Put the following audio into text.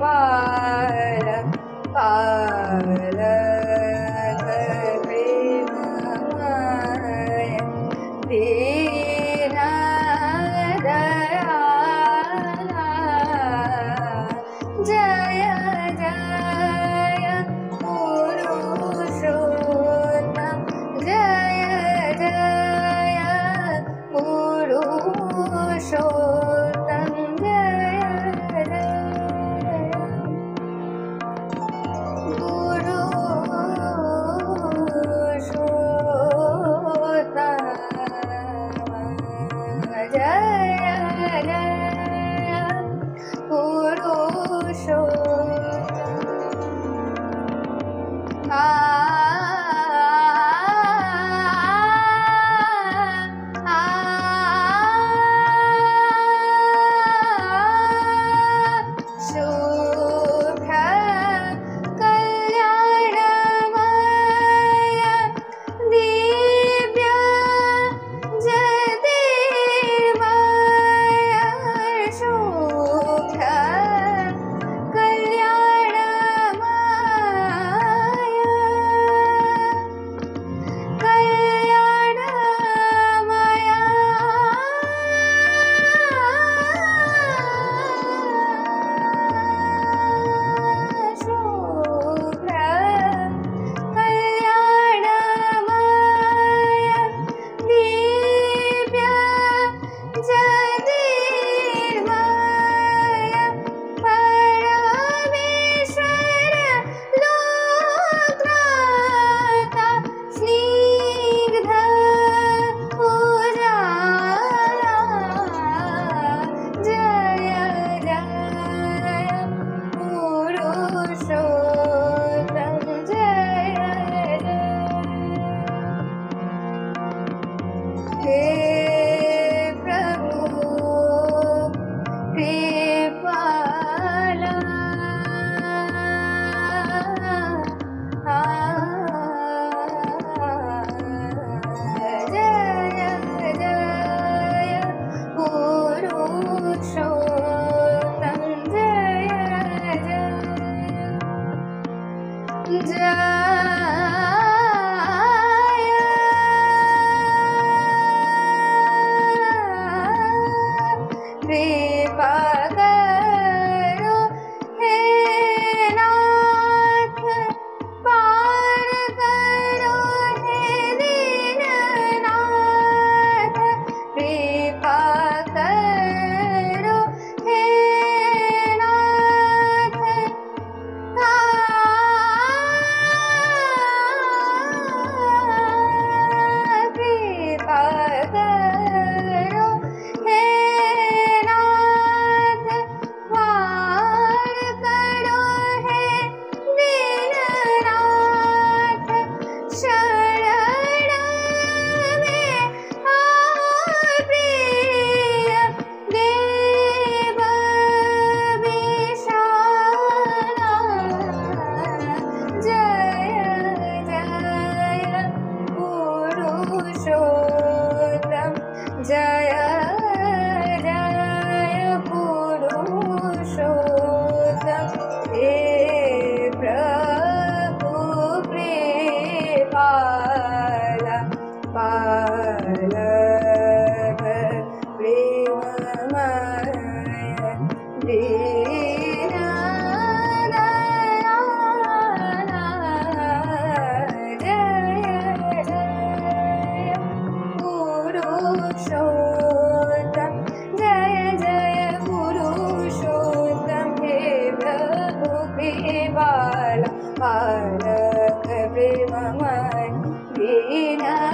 Bye. para. जय जय ना